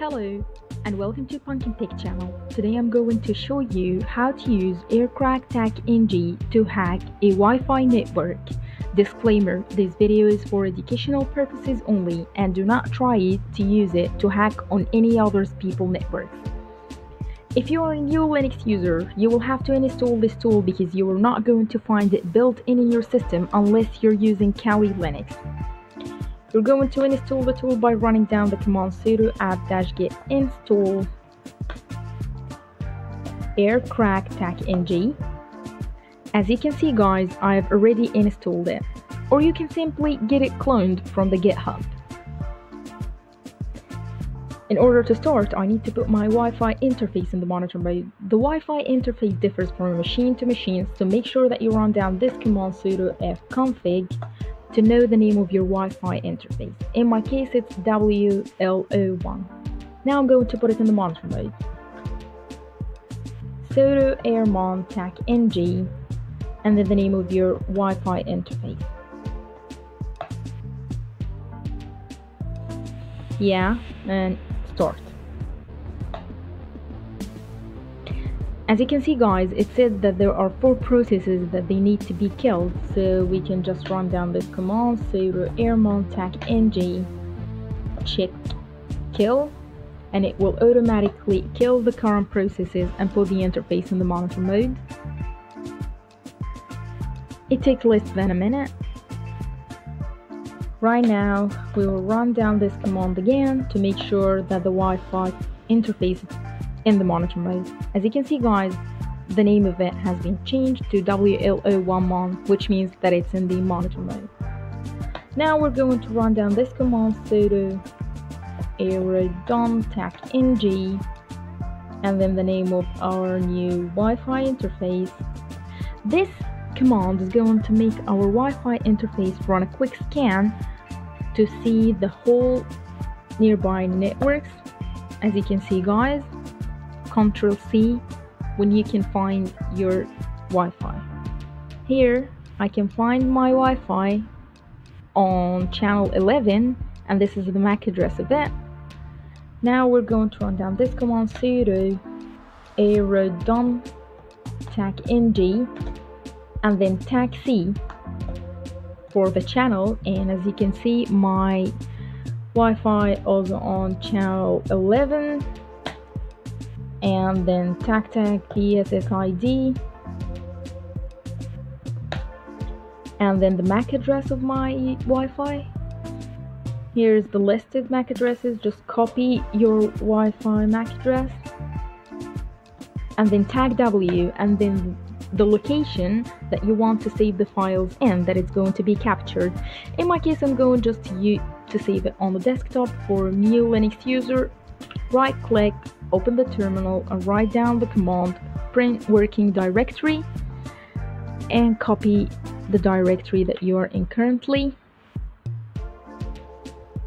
Hello and welcome to Pumpkin Tech channel. Today I'm going to show you how to use AirCrackTech-NG to hack a Wi-Fi network. Disclaimer, this video is for educational purposes only and do not try to use it to hack on any other people's networks. If you are a new Linux user, you will have to install this tool because you are not going to find it built in in your system unless you're using Kali Linux. You're going to install the tool by running down the command sudo apt-get install aircrackTech-ng. As you can see guys, I've already installed it. Or you can simply get it cloned from the GitHub. In order to start, I need to put my Wi-Fi interface in the monitor mode. The Wi-Fi interface differs from machine to machine, so make sure that you run down this command sudo fconfig to know the name of your Wi-Fi interface. In my case, it's WLO1. Now I'm going to put it in the monitor mode. sudo airmon tac ng and then the name of your Wi-Fi interface. Yeah, and start. As you can see guys, it said that there are four processes that they need to be killed, so we can just run down this command, sudo airmon tac ng check kill, and it will automatically kill the current processes and put the interface in the monitor mode. It takes less than a minute. Right now, we will run down this command again to make sure that the Wi-Fi interface in the monitor mode. As you can see guys, the name of it has been changed to WLO11 which means that it's in the monitor mode. Now we're going to run down this command sudo ng and then the name of our new Wi-Fi interface. This command is going to make our Wi-Fi interface run a quick scan to see the whole nearby networks. As you can see guys, Control C when you can find your Wi-Fi. Here I can find my Wi-Fi on channel 11 and this is the MAC address of it. Now we're going to run down this command sudo aerodom tac ng and then tag c for the channel and as you can see my Wi-Fi also on channel 11 and then TacTac PSSID and then the MAC address of my Wi-Fi. Here's the listed MAC addresses. Just copy your Wi-Fi MAC address and then tag W and then the location that you want to save the files in that it's going to be captured. In my case, I'm going just to, to save it on the desktop for a new Linux user. Right click open the terminal and write down the command print working directory and copy the directory that you are in currently.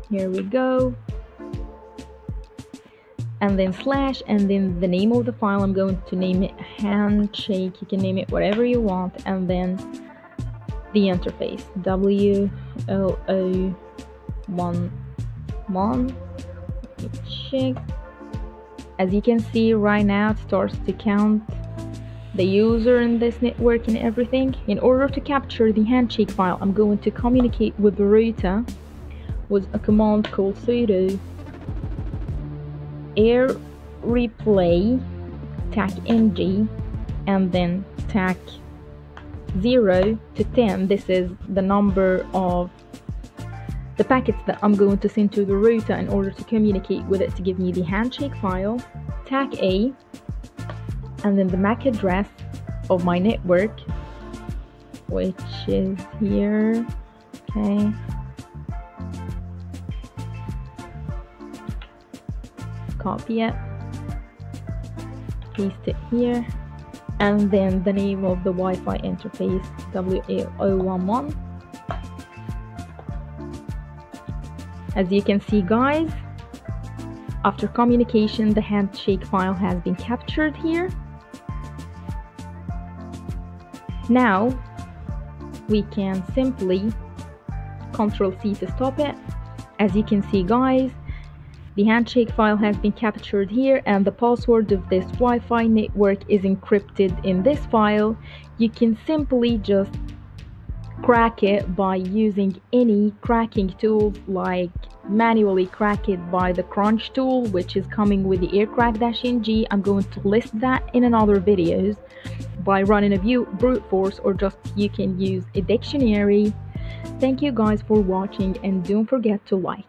Here we go. And then slash and then the name of the file, I'm going to name it handshake. You can name it whatever you want. And then the interface, W L O 1 1 check as you can see right now it starts to count the user in this network and everything. In order to capture the handshake file I'm going to communicate with the router with a command called sudo air replay tac ng and then tac 0 to 10 this is the number of the packets that I'm going to send to the router in order to communicate with it to give me the handshake file, tag A, and then the MAC address of my network, which is here, okay. Copy it, paste it here, and then the name of the Wi-Fi interface, WA011 As you can see guys, after communication the handshake file has been captured here. Now we can simply Control C to stop it. As you can see guys, The handshake file has been captured here and the password of this Wi-Fi network is encrypted in this file. You can simply just crack it by using any cracking tools like manually crack it by the crunch tool which is coming with the aircrack-ng i'm going to list that in another videos. By running a view brute force or just you can use a dictionary. Thank you guys for watching and don't forget to like